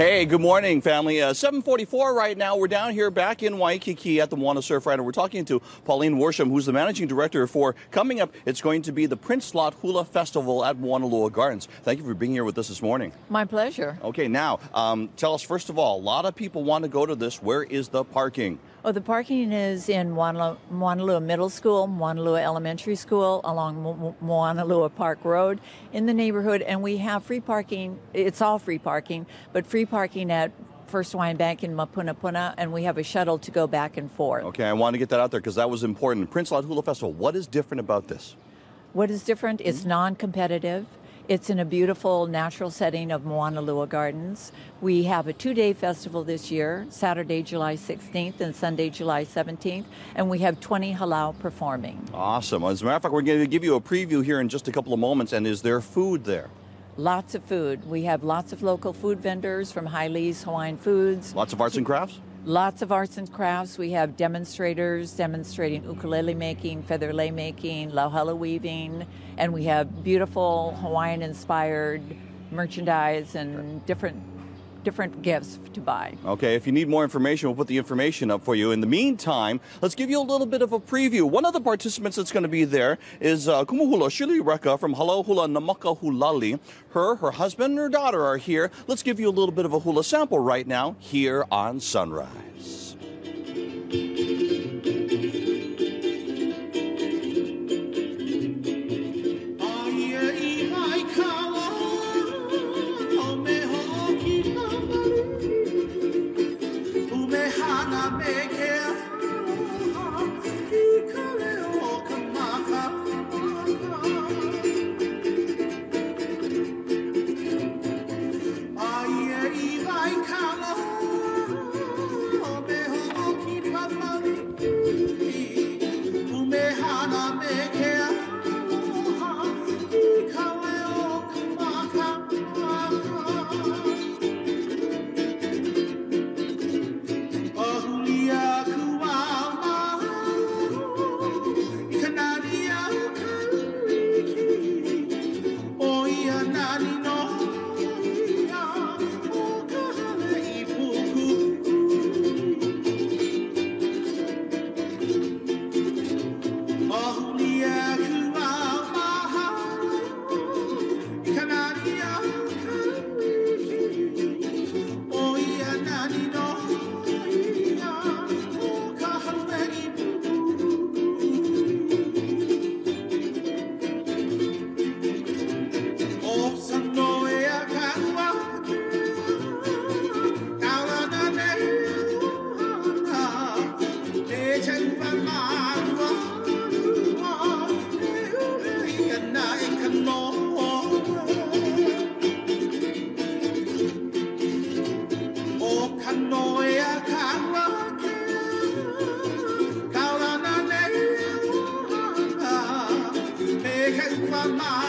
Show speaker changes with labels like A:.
A: Hey, good morning, family. Uh, 744 right now. We're down here back in Waikiki at the Moana Surfrider, and we're talking to Pauline Worsham, who's the managing director for coming up. It's going to be the Prince Lot Hula Festival at Moanalua Gardens. Thank you for being here with us this morning.
B: My pleasure.
A: Okay, now, um, tell us, first of all, a lot of people want to go to this. Where is the parking?
B: Oh, the parking is in Moanalua, Middle School, Moanalua Elementary School, along Mo- Park Road in the neighborhood, and we have free parking. It's all free parking, but free parking at First Hawaiian Bank in Mapunapuna, and we have a shuttle to go back and forth.
A: Okay, I want to get that out there because that was important. Prince Lot Hula Festival, what is different about this?
B: What is different? It's mm-hmm. non competitive. It's in a beautiful natural setting of Moanalua Gardens. We have a two day festival this year, Saturday, July 16th and Sunday, July 17th, and we have 20 halau performing.
A: Awesome. As a matter of fact, we're going to give you a preview here in just a couple of moments. And is there food there?
B: Lots of food. We have lots of local food vendors from Haili's Hawaiian Foods.
A: Lots of arts and crafts?
B: Lots of arts and crafts. We have demonstrators demonstrating ukulele making, feather lei making, lauhala weaving, and we have beautiful Hawaiian inspired merchandise and different different gifts to buy.
A: Okay, if you need more information, we'll put the information up for you. In the meantime, let's give you a little bit of a preview. One of the participants that's going to be there is uh, Kumuhula Shirley Recca from Halau Hula Namakahulali. Her, her husband, and her daughter are here. Let's give you a little bit of a hula sample right now here on Sunrise. make it.
C: Mama,